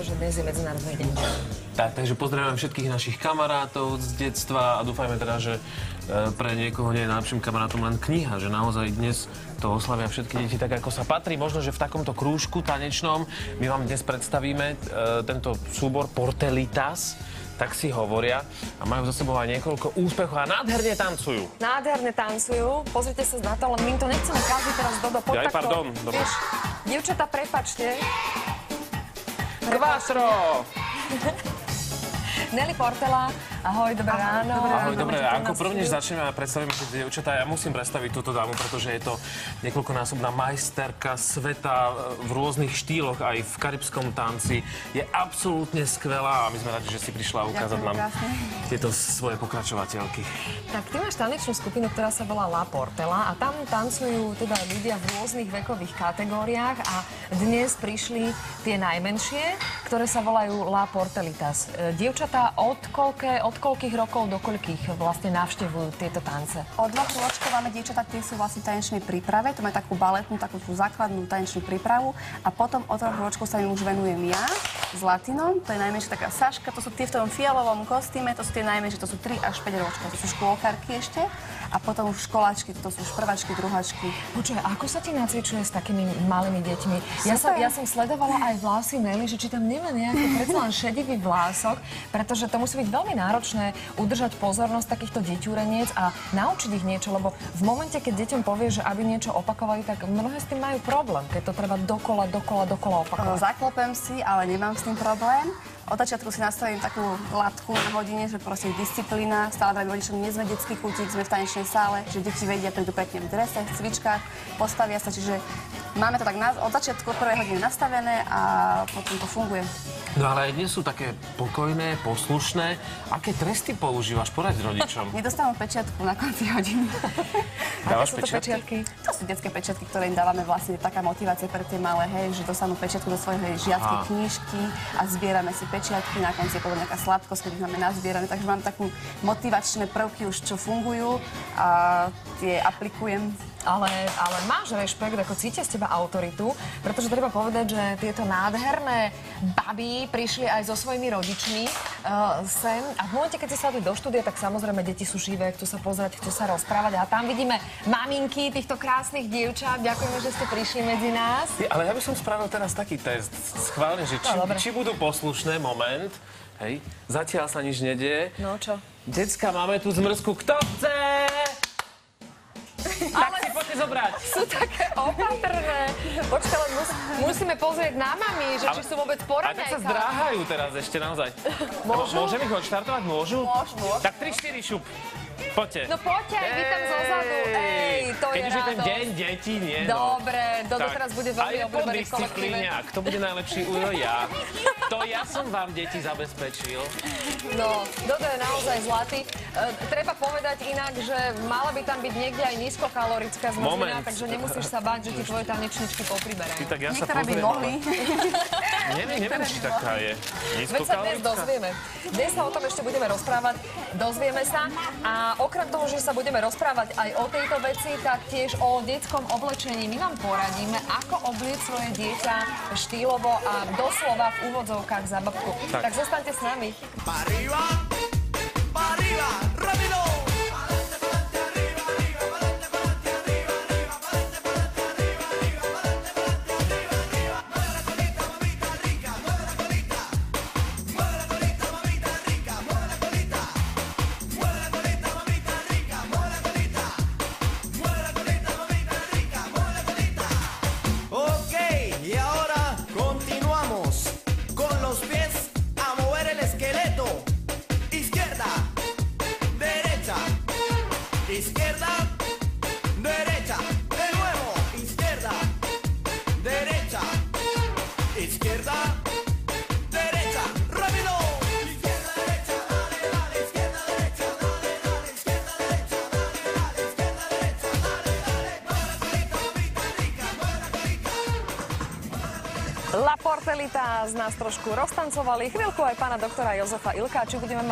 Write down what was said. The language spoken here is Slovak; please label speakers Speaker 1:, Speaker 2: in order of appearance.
Speaker 1: pretože dnes je Medzinárodný deň.
Speaker 2: Tak, takže pozdravujeme všetkých našich kamarátov z detstva a dúfajme teda, že e, pre niekoho nie je najlepším kamarátom len kniha, že naozaj dnes to oslavia všetky deti tak, ako sa patrí. Možno, že v takomto krúžku tanečnom my vám dnes predstavíme e, tento súbor Portelitas, tak si hovoria a majú za sebou aj niekoľko úspechov a nádherne tancujú.
Speaker 1: Nádherne tancujú, pozrite sa na to, ale my to nechceme každý teraz do do
Speaker 2: Jaj, pardon, dobre.
Speaker 1: Dievčatá, prepačte.
Speaker 2: Kvastro!
Speaker 1: Nelly Portela, ahoj, dobré ráno.
Speaker 2: Ahoj, dobre,
Speaker 1: Vítajte
Speaker 2: ako
Speaker 1: na
Speaker 2: prvnež
Speaker 1: štúdiu.
Speaker 2: začneme a predstavíme si dievčatá, ja musím predstaviť túto dámu, pretože je to niekoľkonásobná majsterka sveta e, v rôznych štýloch, aj v karibskom tanci. Je absolútne skvelá a my sme radi, že si prišla ukázať
Speaker 3: Ďakujem
Speaker 2: nám
Speaker 3: krásne.
Speaker 2: tieto svoje pokračovateľky.
Speaker 1: Tak ty máš tanečnú skupinu, ktorá sa volá La Portela a tam tancujú teda ľudia v rôznych vekových kategóriách a dnes prišli tie najmenšie, ktoré sa volajú La Portelitas. E, Dievčatá od, koľké, od koľkých rokov do koľkých vlastne navštevujú tieto tance?
Speaker 3: Od dvoch rôčkov máme dievčatá, tie sú vlastne tanečnej príprave, to má takú baletnú, takú tú základnú tanečnú prípravu. A potom od troch rôčkov sa im už venujem ja s Latinom, to je najmenšia taká Saška, to sú tie v tom fialovom kostýme, to sú tie najmenšie, to sú 3 až 5 ročkov, to sú škôlkarky ešte a potom už školáčky, to sú už prváčky, druháčky.
Speaker 1: Počuj, ako sa ti nacvičuje s takými malými deťmi? Ja som, ja som sledovala aj vlasy Nelly, že či tam nemá nejaký predsa len šedivý vlások, pretože to musí byť veľmi náročné udržať pozornosť takýchto deťúreniec a naučiť ich niečo, lebo v momente, keď deťom povie, že aby niečo opakovali, tak mnohé s tým majú problém, keď to treba dokola, dokola, dokola opakovať.
Speaker 3: Zaklopem si, ale nemám s tým problém. Od začiatku si nastavím takú latku na hodine, že proste disciplína. Stále vravím rodičom, detský kútik, sme v tanečnej sále, že deti vedia, prídu pekne v drese, v cvičkách, postavia sa, čiže máme to tak na, od začiatku prvej hodiny nastavené a potom to funguje.
Speaker 2: No ale aj dnes sú také pokojné, poslušné. Aké tresty používaš? Poraď rodičom.
Speaker 3: Nedostanú pečiatku na konci hodiny.
Speaker 2: Dávaš
Speaker 1: Sú to
Speaker 2: pečiatky?
Speaker 1: pečiatky?
Speaker 3: To sú detské pečiatky, ktoré im dávame vlastne taká motivácia pre tie malé, hej, že dostanú pečiatku do svojej žiackej knižky a zbierame si pečiatky, na konci je potom nejaká sladkosť, ich máme nazbierané, takže mám takú motivačné prvky už, čo fungujú a tie aplikujem.
Speaker 1: Ale, ale máš rešpekt, ako cítia z teba autoritu, pretože treba povedať, že tieto nádherné baby prišli aj so svojimi rodičmi uh, sem a v momente, keď si sadli do štúdia, tak samozrejme deti sú živé, chcú sa pozrieť, chcú sa rozprávať a tam vidíme maminky týchto krásnych dievčat. Ďakujeme, že ste prišli medzi nás.
Speaker 2: Ty, ale ja by som spravil teraz taký test. Schválne, že či,
Speaker 1: No,
Speaker 2: či budú poslušné, moment. Hej, zatiaľ sa nič nedieje.
Speaker 1: No čo?
Speaker 2: Decka, máme tu zmrzku. Kto chce? Poďte zobrať.
Speaker 1: Sú také opatrné. Počkaj, len mus, musíme pozrieť na mami, že či sú vôbec
Speaker 2: A tak sa zdráhajú teraz ešte naozaj.
Speaker 1: Môžu?
Speaker 2: Môžem ich odštartovať? Môžu?
Speaker 3: Môžu, môžu.
Speaker 2: Tak 3-4 šup. Poďte.
Speaker 1: No poďte, aj vy tam zozadu. Ej, to
Speaker 2: Keď
Speaker 1: je
Speaker 2: už je ten deň detí, nie? no.
Speaker 1: Dobre, Dodo
Speaker 2: Tak.
Speaker 1: teraz bude veľmi obľúbený v kolektíve.
Speaker 2: Kto bude najlepší? Ujo, ja. To ja som vám deti zabezpečil.
Speaker 1: No, Dodo je naozaj zlatý. E, treba povedať inak, že mala by tam byť niekde aj nízkokalorická zmrzlina,
Speaker 2: Moment.
Speaker 1: takže nemusíš sa báť, že ti tvoje tanečničky
Speaker 2: Ty
Speaker 1: popriberajú.
Speaker 2: tak ja sa
Speaker 3: Niektoré by mohli.
Speaker 2: Neviem, neviem, či taká je.
Speaker 1: Veď sa dnes dozvieme. Dnes sa o tom ešte budeme rozprávať, dozvieme sa. A okrem toho, že sa budeme rozprávať aj o tejto veci, tak tiež o detskom oblečení. My vám poradíme, ako oblieť svoje dieťa štýlovo a doslova v úvodzovkách za babku.
Speaker 2: Tak.
Speaker 1: Tak zostaňte s nami.
Speaker 4: Pa arriba, pa izquierda, derecha. De nuevo, izquierda, derecha, izquierda,
Speaker 1: la Portelita z nás trošku roztancovali. Chvíľku aj pána doktora Jozefa Ilka. Či budeme